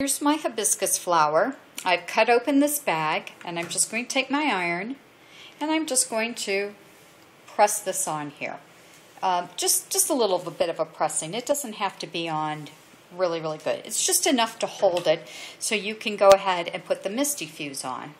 Here's my hibiscus flower. I've cut open this bag and I'm just going to take my iron and I'm just going to press this on here. Uh, just, just a little bit of a pressing. It doesn't have to be on really, really good. It's just enough to hold it so you can go ahead and put the Misty Fuse on.